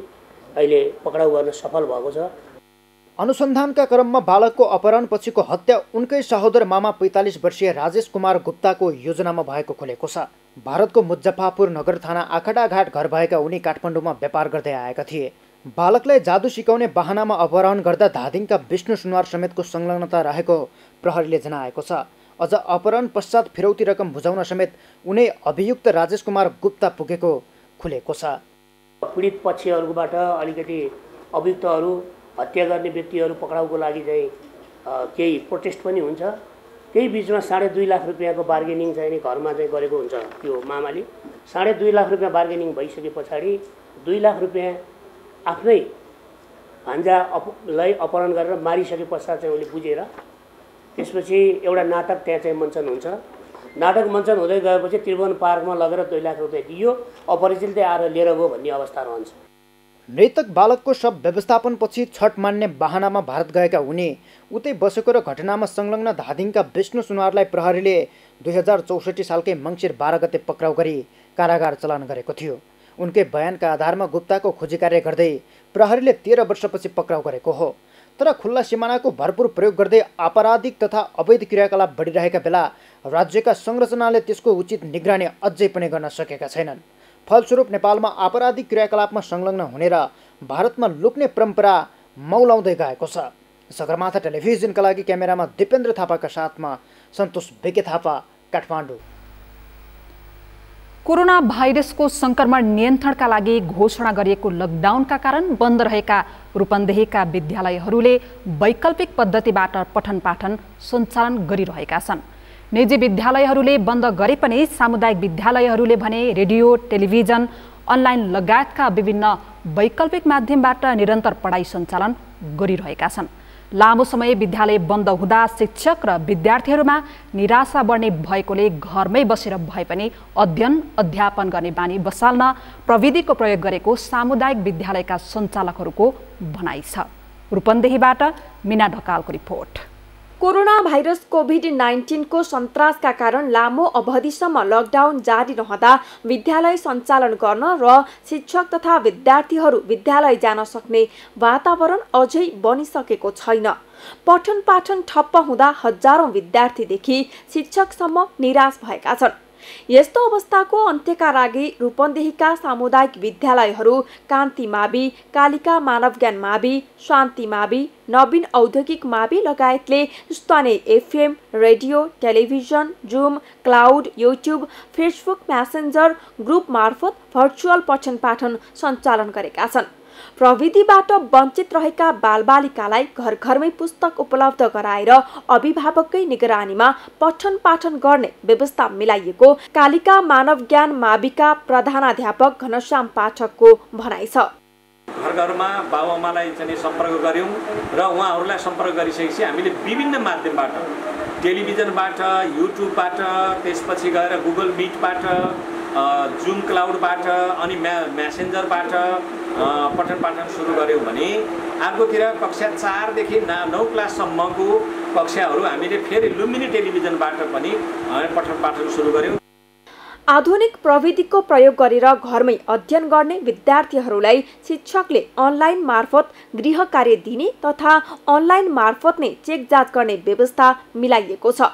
अहिले पक्राउ गर्न सफल भएको छ। अनुसन्धानका क्रममा बालकको अपहरणपछिको हत्या उनकै सहोदर मामा पैँतालिस वर्षीय राजेश कुमार गुप्ताको योजनामा भएको खुलेको छ। भारतको मुजफ्फापुर नगर थाना आखडाघाट घर भएका उनी काठमाडौँमा व्यापार गर्दै आएका थिए। बालकलाई जादु सिकाउने बाहनामा अपहरण गर्दा धादिङका विष्णु सुनवार समेतको संलग्नता रहेको प्रहरीले जनाएको छ। अझ अपहरण पश्चात फिरौती रकम बुझाउन समेत उनै अभियुक्त राजेश कुमार गुप्ता पुगेको खुलेको छ। पीडित पक्षहरूबाट अलिकति अभियुक्तहरू हत्या गर्ने व्यक्तिहरू पक्राउको लागि चाहिँ केही प्रोटेस्ट पनि हुन्छ। त्यही बिचमा साढे दुई लाख रुपियाँको बार्गेनिङ चाहिँ घरमा चाहिँ गरेको हुन्छ त्यो मामाले। साढे दुई लाख रुपियाँ बार्गेनिङ भइसके पछाडि दुई लाख रुपियाँ आफ्नै भान्जा अपलाई अपहरण गरेर मारिसके पश्चात चाहिँ उसले बुझेर त्यसपछि एउटा नाटक त्यहाँ चाहिँ मञ्चन हुन्छ। नाटक मञ्चन हुँदै गएपछि त्रिभुवन पार्कमा लगेर दुई लाख रुपियाँ दियो अपरिचितले आएर लिएर गयो भन्ने अवस्था रहन्छ। मृतक बालकको शव व्यवस्थापनपछि छठ मान्ने बाहनामा भारत गएका उनी उतै बसेको र घटनामा संलग्न धादिङका विष्णु सुनवारलाई प्रहरीले दुई हजार चौसठी सालकै मङ्सिर बाह्र गते पक्राउ गरी कारागार चलान गरेको थियो। उनकै बयानका आधारमा गुप्ताको खोजी कार्य गर्दै प्रहरीले तेह्र वर्षपछि पक्राउ गरेको हो। तर खुल्ला सिमानाको भरपुर प्रयोग गर्दै आपराधिक तथा अवैध क्रियाकलाप बढिरहेका बेला राज्यका संरचनाले त्यसको उचित निगरानी अझै पनि गर्न सकेका छैनन्। फलस्वरूप नेपालमा आपराधिक क्रियाकलापमा संलग्न हुने र भारतमा लुक्ने परम्परा मौलाउँदै गएको छ। सगरमाथा टेलिभिजनका लागि क्यामेरामा दिपेन्द्र थापाका साथमा सन्तोष बेके थापा काठमाडौँ। कोरोना भाइरसको सङ्क्रमण नियन्त्रणका लागि घोषणा गरिएको लकडाउनका कारण बन्द रहेका रूपन्देहीका विद्यालयहरूले वैकल्पिक पद्धतिबाट पठन पाठन सञ्चालन गरिरहेका छन्। निजी विद्यालयहरूले बन्द गरे पनि सामुदायिक विद्यालयहरूले भने रेडियो टेलिभिजन अनलाइन लगायतका विभिन्न वैकल्पिक माध्यमबाट निरन्तर पढाइ सञ्चालन गरिरहेका छन्। लामो समय विद्यालय बन्द हुँदा शिक्षक र विद्यार्थीहरूमा निराशा बढ्ने भएकोले घरमै बसेर भए पनि अध्ययन अध्यापन गर्ने बानी बसाल्न प्रविधिको प्रयोग गरेको सामुदायिक विद्यालयका सञ्चालकहरूको भनाइ छ। रूपन्देहीबाट मिना ढकालको रिपोर्ट। कोरोना भाइरस कोभिड नाइन्टिनको सन्तासका कारण लामो अवधिसम्म लकडाउन जारी रहँदा विद्यालय सञ्चालन गर्न र शिक्षक तथा विद्यार्थीहरू विद्यालय जान सक्ने वातावरण अझै बनिसकेको छैन। पठन पाठन ठप्प हुँदा हजारौँ विद्यार्थीदेखि शिक्षकसम्म निराश भएका छन्। यस्तो अवस्थाको अन्त्यका लागि रूपन्देहीका सामुदायिक विद्यालयहरू कान्ति मावि कालिका मानव ज्ञान मावि शान्ति मावि नवीन औद्योगिक मावि लगायतले स्थानीय FM radio television Zoom cloud YouTube Facebook messenger group मार्फत भर्चुअल पठन पाठन सञ्चालन गरेका छन्। प्रविधिबाट वञ्चित रहेका बालबालिकालाई घर घरमै पुस्तक उपलब्ध गराएर अभिभावककै निगरानीमा पठन पाठन गर्ने व्यवस्था मिलाइएको कालिका मानव ज्ञान माविका प्रधानाध्यापक घनश्याम पाठकको भनाइ छ। घर घरमा बाबुआमालाई चाहिँ सम्पर्क गऱ्यौँ र उहाँहरूलाई सम्पर्क गरिसकेपछि हामीले विभिन्न माध्यमबाट टेलिभिजनबाट युट्युबबाट त्यसपछि गएर गुगल मिटबाट जुम क्लाउडबाट अनि म्या म्यासेन्जरबाट पठन पाठन सुरु गऱ्यौँ भने अर्कोतिर कक्षा चारदेखि ना नौ क्लाससम्मको कक्षाहरू हामीले फेरि लुम्बिनी टेलिभिजनबाट पनि पठन पाठन सुरु गऱ्यौँ। आधुनिक प्रविधिको प्रयोग गरेर घरमै अध्ययन गर्ने विद्यार्थीहरूलाई शिक्षकले अनलाइन मार्फत गृह कार्य दिने तथा अनलाइन मार्फत नै चेक जाँच गर्ने व्यवस्था मिलाइएको छ।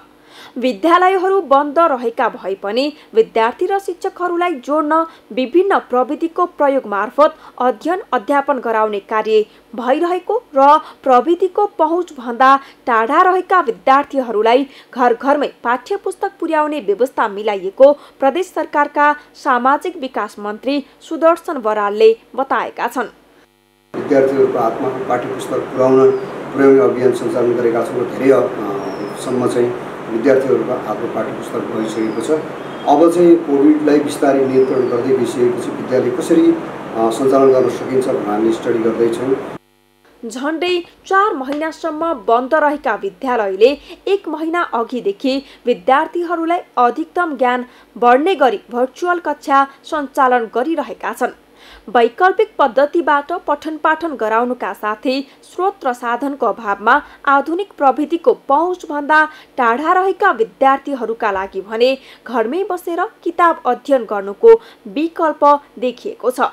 विद्यालयहरू बन्द रहेका भए पनि विद्यार्थी र शिक्षकहरूलाई जोड्न विभिन्न प्रविधिको प्रयोग मार्फत अध्ययन अध्यापन गराउने कार्य भइरहेको र प्रविधिको पहुँचभन्दा टाढा रहेका विद्यार्थीहरूलाई घर घरमै पाठ्य पुस्तक पुर्याउने व्यवस्था मिलाइएको प्रदेश सरकारका सामाजिक विकास मन्त्री सुदर्शन बरालले बताएका छन्। विद्यार्थीहरूको हातमा पाठ्य पुस्तक पुर्याउन पुर्याउने अभियान सञ्चालन गरेका छौँ धेरै सम्म चाहिँ विद्यार्थीहरूको हातमा पाठ्य पुस्तक भइसकेको छ। अब चाहिँ कोभिडलाई बिस्तारै नियन्त्रण गर्दै गइसकेपछि विद्यालय कसरी सञ्चालन गर्न सकिन्छ भनेर हामी स्टडी गर्दैछौँ। झन्डै चार महिनासम्म बन्द रहेका विद्यालयले एक महिना अघिदेखि विद्यार्थीहरूलाई अधिकतम ज्ञान बढ्ने गरी भर्चुअल कक्षा सञ्चालन गरिरहेका छन्। वैकल्पिक पद्धतिबाट पठन पाठन गराउनुका साथै स्रोत र साधनको अभावमा आधुनिक प्रविधिको पहुँचभन्दा टाढा रहेका विद्यार्थीहरूका लागि भने घरमै बसेर किताब अध्ययन गर्नुको विकल्प देखिएको छ।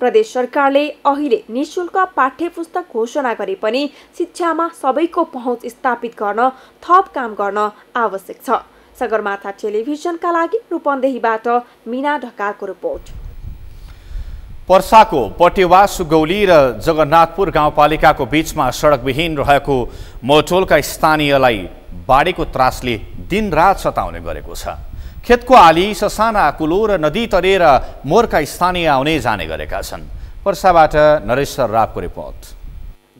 प्रदेश सरकारले अहिले निशुल्क पाठ्य पुस्तक घोषणा गरे पनि शिक्षामा सबैको पहुँच स्थापित गर्न थप काम गर्न आवश्यक छ। सगरमाथा टेलिभिजनका लागि रूपन्देहीबाट मिना ढकालको रिपोर्ट। पर्साको पटेवा सुगौली र जगन्नाथपुर गाउँपालिकाको बिचमा सडकविहीन रहेको मोटोलका स्थानीयलाई बाढीको त्रासले दिनरात सताउने गरेको छ। खेतको आली ससाना कुलो र नदी तरेर मोरका स्थानीय आउने जाने गरेका छन्। पर्साबाट नरेश्वर रावको रिपोर्ट।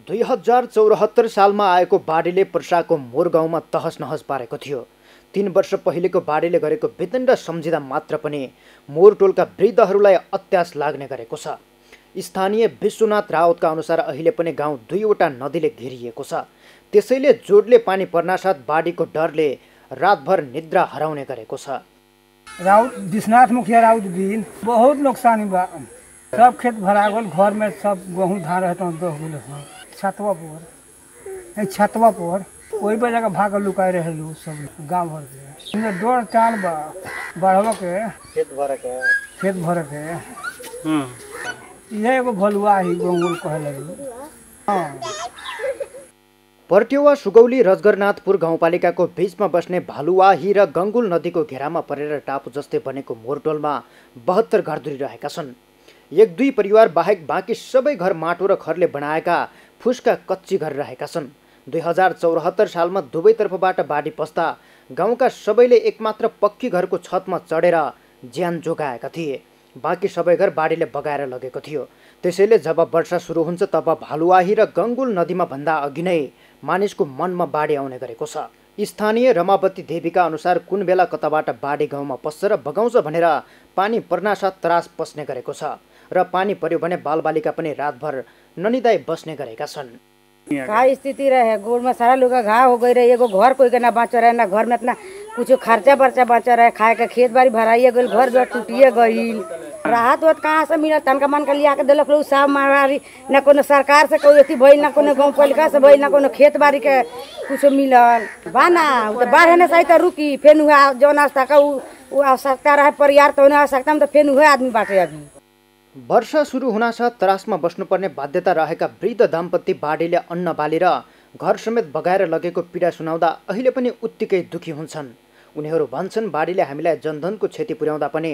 दुई हजार चौरात्तर सालमा आएको बाढीले पर्साको मोर गाउँमा तहस नहस पारेको थियो। तिन वर्ष पहिलेको बाढीले गरेको वेतन र सम्झिँदा मात्र पनि मोरटोलका वृद्धहरूलाई अत्यास लाग्ने गरेको छ। स्थानीय विश्वनाथ रावतका अनुसार अहिले पनि गाउँ दुईवटा नदीले घेरिएको छ। त्यसैले जोडले पानी पर्नासाथ बाढीको डरले रातभर निद्रा हराउने गरेको छ। राउत विश्वनाथ मुखिया राउत दिन बहुत नोक्सानी सब खेत भरा गल घर सब गेहूँ धान रहता छतवा पर। छतवा पर। वही पर जाकर भाग लुकाए रहे लोग सब गाँव भर के। इनमें दौड़ चाल बा बढ़वा के। खेत भर के। खेत भर के। यह एगो भलुआ ही गोंगुल कहे लगे हाँ। पर्ट्यौवा सुगौली रजगरनाथपुर गाउँपालिकाको बिचमा बस्ने भालुवाही र गङ्गुल नदीको घेरामा परेर टापु जस्तै बनेको मोरटोलमा बहत्तर घरधुरी रहेका छन्। एक दुई परिवार बाहेक बाँकी सबै घर माटो र खरले बनाएका फुसका कच्ची घर रहेका छन्। दुई हजार चौरात्तर सालमा दुवैतर्फबाट बाढी पस्दा गाउँका सबैले एकमात्र पक्की घरको छतमा चढेर ज्यान जोगाएका थिए। बाँकी सबै घर बाढीले बगाएर लगेको थियो। त्यसैले जब वर्षा सुरु हुन्छ तब भालुवाही र गङ्गुल नदीमा भन्दा अघि नै मानिसको मनमा बाढी आउने गरेको छ। स्थानीय रमावती देवीका अनुसार कुन बेला कताबाट बाढी गाउँमा पस्छ र बगाउँछ भनेर पानी पर्नासाथ त्रास पस्ने गरेको छ र पानी पर्यो भने बालबालिका पनि रातभर ननिदाई बस्ने गरेका छन्। का स्थिति रहे? गोड़ में सारा लोग का घाव हो गई रहे, एगो घर कोई के ना बच रहे, ना घर में इतना कुछ खर्चा बर्चा बच रहे, खाए के खेत बाड़ी भराइए गई घर जो टूटिए गई राहत वत कहाँ से मिलल तनका मन के लिया के दिलक लोग साफ़ मारी ना कोनो सरकार से कोई अथी भइल, ना कोनो गाँव पालिका से भइल, ना कोनो खेत बाड़ी के कुछ मिलल। बा ना तो बाढ़ ने सही तो रुकी फिर हुआ जौन आवश्यकता का आवश्यकता रहे परिवार तो आवश्यकता में तो फेन हुए आदमी बाटे अभी। वर्षा सुरु हुनासाथ त्रासमा बस्नुपर्ने बाध्यता रहेका वृद्ध दाम्पत्य बाढीले अन्न बालेर घर समेत बगाएर लगेको पीडा सुनाउँदा अहिले पनि उत्तिकै दुखी हुन्छन्। उनीहरू भन्छन् बाढीले हामीलाई जनधनको क्षति पुर्याउँदा पनि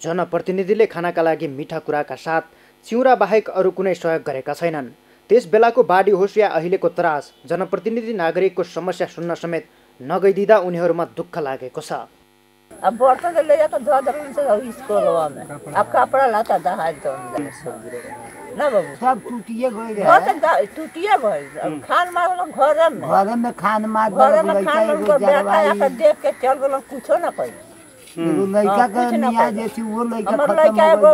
जनप्रतिनिधिले खानाका लागि मिठा कुराका साथ चिउरा बाहेक अरू कुनै सहयोग गरेका छैनन्। त्यस बेलाको बाढी होस् या अहिलेको त्रास जनप्रतिनिधि नागरिकको समस्या सुन्न समेत नगइदिँदा उनीहरूमा दुःख लागेको छ। अब बर्तन तो ले जाकर धो दे से स्कूल में अब कपड़ा लाता दहाज तो ना बाबू? सब टूटिए गए घर से टूटिए गए अब खान मार लोग घर में। घर में खान मार घर में खान लोग बेटा आकर देख के चल गलो कुछो ना कही एगो लड़का का निया जैसे वो लड़का खत्म हो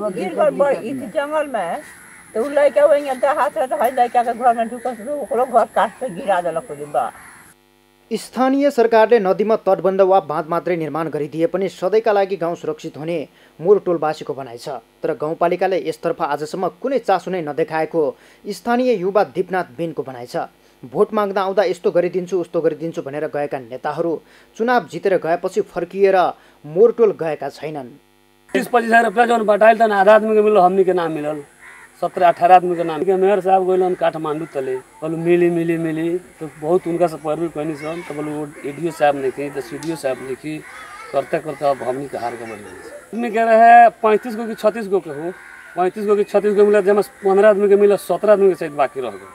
वो गिर गल इस जंगल में तो लड़का वही हाथ रहे तो लड़का के घर में ढुकल तो ओकरो घर काट के गिरा देलक बा। स्थानीय सरकारले नदीमा तटबन्ध वा बाँध मात्रै निर्माण गरिदिए पनि सधैँका लागि गाउँ सुरक्षित हुने मोरटोलवासीको भनाइ छ। तर गाउँपालिकाले यसतर्फ आजसम्म कुनै चासो नै नदेखाएको स्थानीय युवा दिपनाथ बेनको भनाइ छ। भोट माग्दा आउँदा यस्तो गरिदिन्छु उस्तो गरिदिन्छु भनेर गएका नेताहरू चुनाव जितेर गएपछि फर्किएर मोरटोल गएका छैनन्। तन आधा आदमी के के ना के नाम। के मेयर साहब गइलन काठमांडू तले। बोलो मिली मिली मिली। तो बहुत उनका से पैरवी कहनी सन तो बोलो वो एडीओ साहब नहीं थी तो सीडीओ साहब नहीं थी करते करते अब हमनी के हार के बन गई इनमें कह रहे हैं पैंतीस गो की छत्तीस गो के हो? पैंतीस गो की छत्तीस गो मिला जमा पंद्रह आदमी के मिला सत्रह आदमी के सहित बाकी रह गए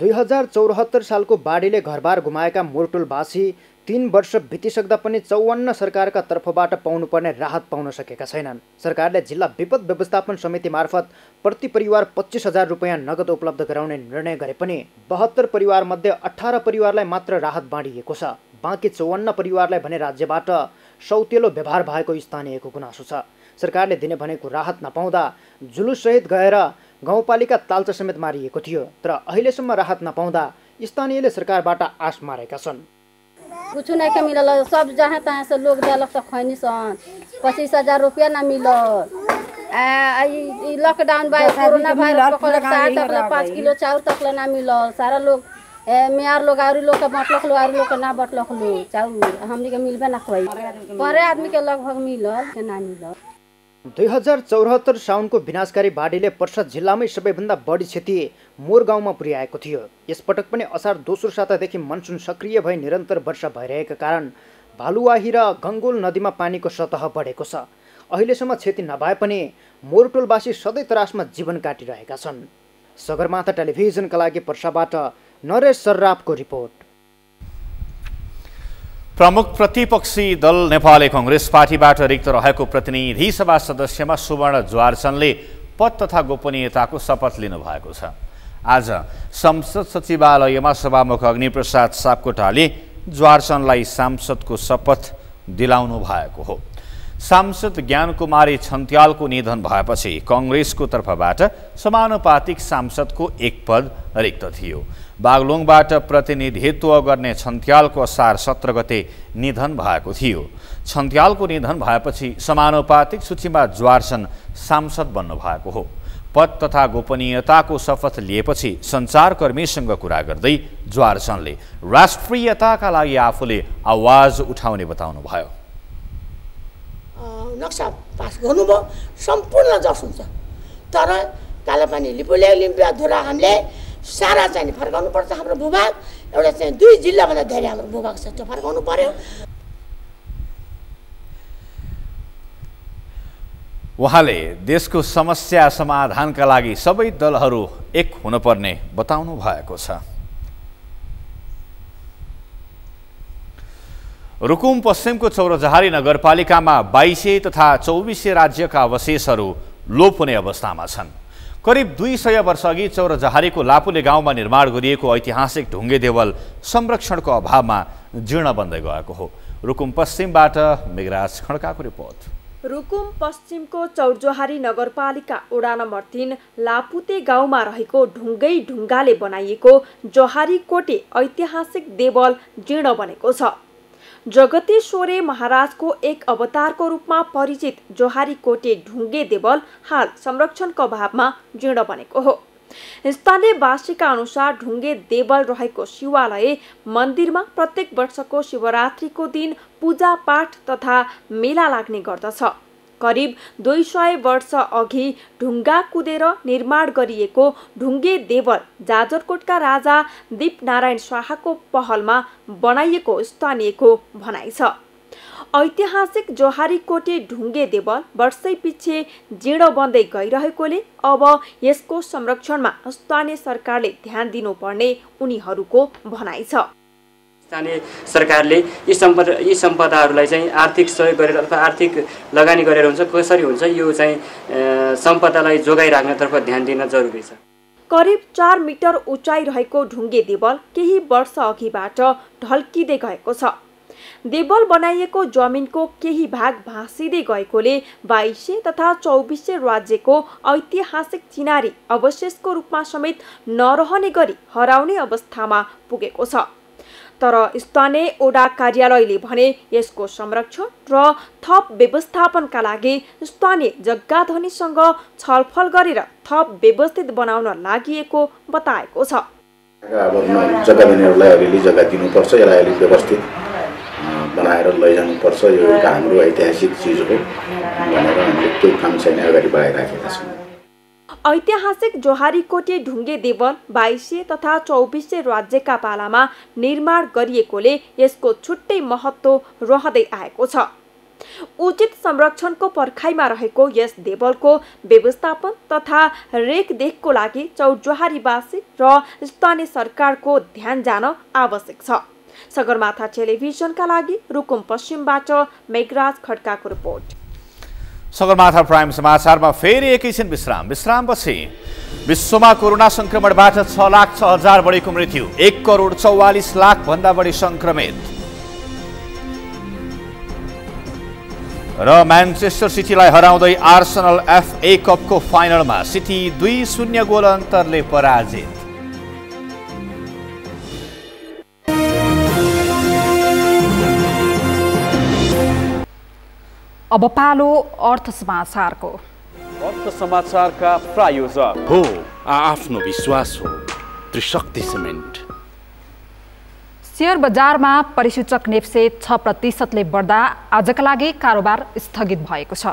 दुई हजार चौरात्तर सालको बाढीले घरबार गुमाएका मोरटोलवासी तीन वर्ष बितिसक्दा पनि चौवन्न सरकारका तर्फबाट पाउनुपर्ने राहत पाउन सकेका छैनन्। सरकारले जिल्ला विपद व्यवस्थापन समिति मार्फत प्रति परिवार पच्चिस हजार रुपियाँ नगद उपलब्ध गराउने निर्णय गरे पनि बहत्तर परिवारमध्ये अठार परिवारलाई मात्र राहत बाँडिएको छ। बाँकी चौवन्न परिवारलाई भने राज्यबाट सौतेलो व्यवहार भएको स्थानीयको गुनासो छ। सरकारले दिने भनेको राहत नपाउँदा जुलुससहित गएर गाउँपालिका ताल्चा समेत मारिएको थियो तर अहिलेसम्म राहत नपाउँदा स्थानीयले सरकारबाट आश मारेका छन्। कुछ नहीं के मिलल। सब जहाँ तहाँ से लोग दिलक तो खैनी सन। पच्चीस हजार रुपया ना मिलल। आ ई लॉकडाउन बा कोरोना पकड़ल ले पाँच किलो चाउर तक ले ना मिलल। सारा लोग ए, मेयर लोग आउरी लोग के बटलक लो आउरी लोग के ना बटलक लो। चाउर हमनी के मिलबे ना कोई परे आदमी के लगभग मिलल के ना मिलल। दुई हजार चौरात्तर साउनको विनाशकारी बाढीले पर्सा जिल्लामै सबैभन्दा बढी क्षति मोर गाउँमा पुर्याएको थियो। यसपटक पनि असार दोस्रो सातादेखि मनसुन सक्रिय भई निरन्तर वर्षा भइरहेका कारण भालुवाही र गङ्गोल नदीमा पानीको सतह बढेको छ। अहिलेसम्म क्षति नभए पनि मोरटोलवासी सधैँ त्रासमा जीवन काटिरहेका छन्। सगरमाथा टेलिभिजनका लागि पर्साबाट नरेश सर्राफको रिपोर्ट। प्रमुख प्रतिपक्षी दल नेपाली कङ्ग्रेस पार्टीबाट रिक्त रहेको प्रतिनिधि सभा सदस्यमा सुवर्ण ज्वारचनले पद तथा गोपनीयताको शपथ लिनुभएको छ। आज संसद सचिवालयमा सभामुख अग्निप्रसाद सापकोटाले ज्वारचनलाई सांसदको शपथ दिलाउनु भएको हो। सांसद ज्ञानकुमारी छन्त्यालको निधन भएपछि कङ्ग्रेसको तर्फबाट समानुपातिक सांसदको एक पद रिक्त थियो। बागलुङबाट प्रतिनिधित्व गर्ने छन्त्यालको असार सत्र गते निधन भएको थियो। छन्त्यालको निधन भएपछि समानुपातिक सूचीमा ज्वारसन सांसद बन्नु भएको हो। पद तथा गोपनीयताको शपथ लिएपछि सञ्चारकर्मीसँग कुरा गर्दै ज्वारसनले राष्ट्रियताका लागि आफूले आवाज उठाउने बताउनुभयो। नक्सा पास गर्नुभयो सम्पूर्ण जस हुन्छ। तर कालापानी लिपुले लिम्पिया धुरा हामीले सारा चाहिँ फर्काउनु पर्छ हाम्रो भूभाग एउटा चाहिँ दुई जिल्लाभन्दा धेरै हाम्रो भूभाग छ त्यो फर्काउनु पर्यो। उहाँले देशको समस्या समाधानका लागि सबै दलहरू एक हुनुपर्ने बताउनु भएको छ। रुकुम पश्चिमको चौरजहारी नगरपालिकामा बाइसे तथा चौबिसे राज्यका अवशेषहरू लोप हुने अवस्थामा छन्। करिब दुई सय वर्षअघि चौरजहारीको लापुले गाउँमा निर्माण गरिएको ऐतिहासिक ढुङ्गे देवल संरक्षणको अभावमा जीर्ण बन्दै गएको हो। रुकुम पश्चिमबाट मेघराज खड्काको रिपोर्ट। रुकुम पश्चिमको चौरजोहारी नगरपालिका वडा नम्बर तिन लापुते गाउँमा रहेको ढुङ्गै ढुङ्गाले बनाइएको जोहारी कोटे ऐतिहासिक देवल जीर्ण बनेको छ। जगतेश्वरे महाराजको एक अवतारको रूपमा परिचित जोहारी कोटे ढुङ्गे देवल हाल संरक्षणको अभावमा जीर्ण बनेको हो। स्थानीयवासीका अनुसार ढुङ्गे देवल रहेको शिवालय मन्दिरमा प्रत्येक वर्षको शिवरात्रिको दिन पूजापाठ तथा मेला लाग्ने गर्दछ। करिब दुई सय वर्ष अघि ढुङ्गा कुदेर निर्माण गरिएको ढुङ्गे देवल जाजरकोटका राजा दीपनारायण शाहको पहलमा बनाइएको स्थानीयको भनाइ छ। ऐतिहासिक जोहारी कोटे ढुङ्गे देवल वर्षै पछि जीर्ण बन्दै गइरहेकोले अब यसको संरक्षणमा स्थानीय सरकारले ध्यान दिनुपर्ने उनीहरूको भनाइ छ। स्थानीय सरकारले यी सम्पदा यी सम्पदाहरूलाई चाहिँ आर्थिक सहयोग गरेर अथवा आर्थिक लगानी गरेर हुन्छ कसरी हुन्छ यो चाहिँ सम्पदालाई जोगाइराख्नेतर्फ ध्यान दिन जरुरी छ। करिब चार मिटर उचाइ रहेको ढुङ्गे देवल केही वर्ष अघिबाट ढल्किँदै गएको छ। देवल बनाइएको जमिनको केही भाग भाँसिँदै गएकोले बाइसे तथा चौबिसे राज्यको ऐतिहासिक चिनारी अवशेषको रूपमा समेत नरहने गरी हराउने अवस्थामा पुगेको छ। तर स्थानीय ओडा कार्यालयले भने यसको संरक्षण र थप व्यवस्थापनका लागि स्थानीय जग्गाधनीसँग छलफल गरेर थप व्यवस्थित बनाउन लागि बताएको छ। जग्गाधनीहरूलाई अलिअलि जग्गा दिनुपर्छ यसलाई अलिक व्यवस्थित बनाएर लैजानुपर्छ यो एउटा हाम्रो ऐतिहासिक चिज हो भनेर हामीले त्यो काम चाहिँ अगाडि बढाइराखेका छौँ। ऐतिहासिक जोहारीकोटे ढुङ्गे देवल बाइसे तथा चौबिसे राज्यका पालामा निर्माण गरिएकोले यसको छुट्टै महत्त्व रहँदै आएको छ। उचित संरक्षणको पर्खाइमा रहेको यस देवलको व्यवस्थापन तथा रेखदेखको लागि चौजोहारीवासी र स्थानीय सरकारको ध्यान जान आवश्यक छ। सगरमाथा टेलिभिजनका लागि रुकुम पश्चिमबाट मेघराज खड्काको रिपोर्ट। सगरमाथा प्राइम समाचारमा फेरि एकैछिन विश्राम। विश्रामपछि विश्वमा कोरोना संक्रमणबाट छ लाख छ हजार बढीको मृत्यु एक करोड चौवालिस लाख भन्दा बढी संक्रमित र म्यान्चेस्टर सिटीलाई हराउँदै आर्सनल एफए कपको फाइनलमा सिटी दुई शून्य गोल अन्तरले पराजित। अब पालो अर्थ समाचारको। अर्थ समाचारका प्रायोजक। हो आफ्नो विश्वास हो त्रिशक्ति सिमेन्ट। सेयर बजारमा परिसूचक नेप्से छ प्रतिशतले बढ्दा आजका लागि कारोबार स्थगित भएको छ।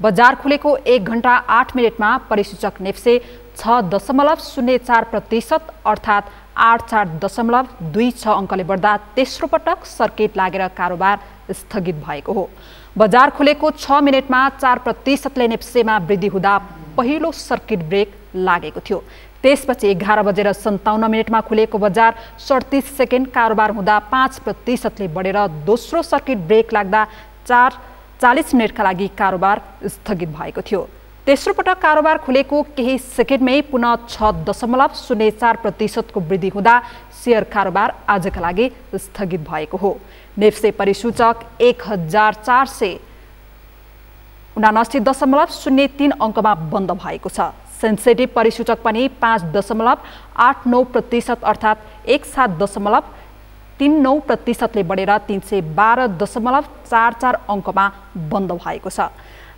बजार खुलेको एक घन्टा आठ मिनटमा परिसूचक नेप्से छ दशमलव शून्य चार प्रतिशत अर्थात् आठ चार दशमलव दुई छ अङ्कले बढ्दा तेस्रो पटक सर्किट लागेर कारोबार स्थगित भएको हो। बजार खुलेको छ मिनटमा चार प्रतिशतले नेप्सेमा वृद्धि हुँदा पहिलो सर्किट ब्रेक लागेको थियो। त्यसपछि एघार बजेर सन्ताउन्न मिनटमा खुलेको बजार सडतिस सेकेन्ड कारोबार हुँदा पाँच प्रतिशतले बढेर दोस्रो सर्किट ब्रेक लाग्दा चार चालिस मिनटका लागि कारोबार स्थगित भएको थियो। तेस्रो पटक कारोबार खुलेको केही सेकेन्डमै पुनः छ दशमलव शून्य चार प्रतिशतको वृद्धि हुँदा सेयर कारोबार आजका लागि स्थगित भएको हो। नेप्से परिसूचक एक हजार चार सय उनासी दशमलव शून्य तिन अङ्कमा बन्द भएको छ। सेन्सेटिभ परिसूचक पनि पाँच दशमलव आठ नौ प्रतिशत अर्थात् एक सात दशमलव तिन नौ प्रतिशतले बढेर तिन सय बाह्र दशमलव चार चार अङ्कमा बन्द भएको छ।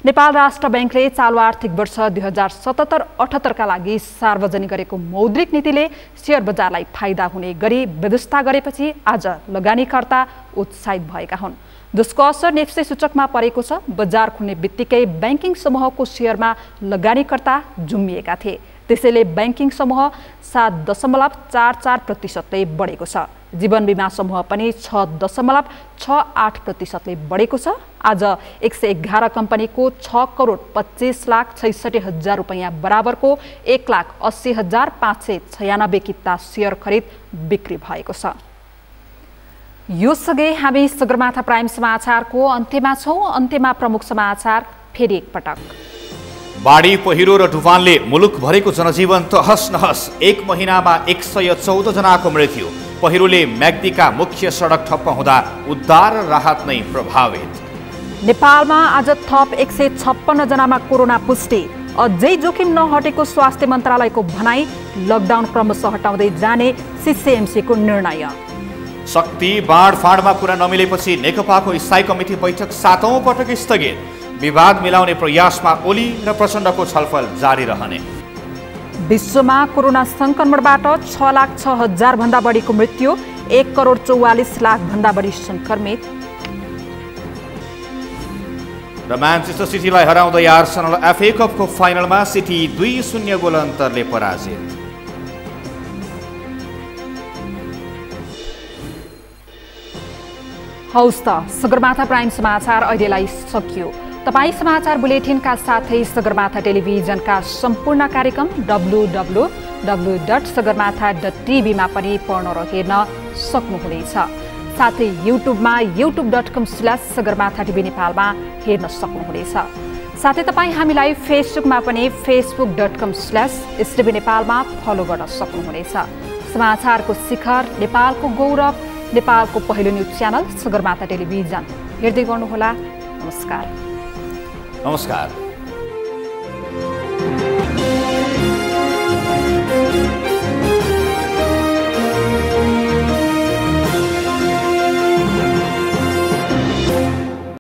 नेपाल राष्ट्र ब्याङ्कले चालु आर्थिक वर्ष दुई हजार सतहत्तर अठहत्तरका लागि सार्वजनिक गरेको मौद्रिक नीतिले सेयर बजारलाई फाइदा हुने गरी व्यवस्था गरेपछि आज लगानीकर्ता उत्साहित भएका हुन्। जसको असर नेप्से सूचकमा परेको छ बजार खुल्ने बित्तिकै ब्याङ्किङ समूहको सेयरमा लगानीकर्ता जुम्मिएका थिए। त्यसैले ब्याङ्किङ समूह सात दशमलव चार चार प्रतिशतले बढेको छ। जीवन बिमा समूह पनि छ दशमलव छ आठ प्रतिशतले बढेको छ। आज एक सय एघार कम्पनीको छ करोड पच्चिस लाख छैसठी हजार रुपियाँ बराबरको एक लाख अस्सी हजार पाँच सय छयानब्बे किता सेयर खरिद बिक्री भएको छ। यो सँगै हामी सगरमाथा प्राइम समाचारको अन्त्यमा छौँ। अन्त्यमा प्रमुख समाचार फेरि एकपटक बाढी पहिरो र टुफानले मुलुकभरिको जनजीवन तहस नहस एक महिनामा एक सय चौध जनाको मृत्यु। पहिरोले म्याग्दीका मुख्य सडक ठप्प हुँदा उद्धार र राहत नै प्रभावित। नेपालमा आज थप एक सय छप्पन्नजनामा कोरोना पुष्टि। अझै जोखिम नहटेको स्वास्थ्य मन्त्रालयको भनाई लकडाउन क्रमशः हटाउँदै जाने सिसिएमसीको निर्णय। शक्ति बाँडफाँडमा कुरा नमिलेपछि नेकपाको स्थायी कमिटी बैठक सातौँ पटक स्थगित। विवाद मिलाउने प्रयासमा ओली र प्रचण्डको छलफल जारी रहने। विश्वमा कोरोना सङ्क्रमणबाट छ लाख छ हजारभन्दा बढीको मृत्यु एक करोड चौवालिस लाखभन्दा बढी सङ्क्रमित। र म्यान्चेस्टर सिटीलाई हराउँदै आर्सनल एफए कपको फाइनलमा सिटी दुई शून्य गोल अन्तरले पराजित। हौस् त सगरमाथा प्राइम समाचार अहिलेलाई सकियो। तपाईँ समाचार बुलेटिनका साथै सगरमाथा टेलिभिजनका सम्पूर्ण कार्यक्रम W W W dot Sagarmatha dot टिभीमा पनि पढ्न र हेर्न सक्नुहुनेछ। साथै युट्युबमा YouTube dot com slash Sagarmatha TV नेपालमा हेर्न सक्नुहुनेछ। साथै तपाईँ हामीलाई फेसबुकमा पनि Facebook dot com slash STV नेपालमा फलो गर्न सक्नुहुनेछ। समाचारको शिखर नेपालको गौरव नेपालको पहिलो न्युज च्यानल सगरमाथा टेलिभिजन। हेर्दै गर्नुहोला। नमस्कार। नमस्कार